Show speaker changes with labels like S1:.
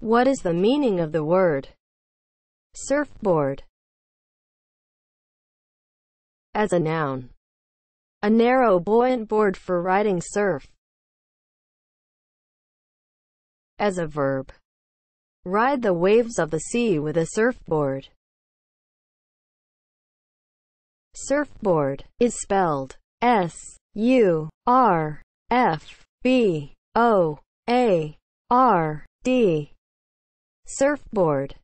S1: What is the meaning of the word surfboard? As a noun, a narrow buoyant board for riding surf. As a verb, ride the waves of the sea with a surfboard. Surfboard is spelled S-U-R-F-B-O-A-R-D. Surfboard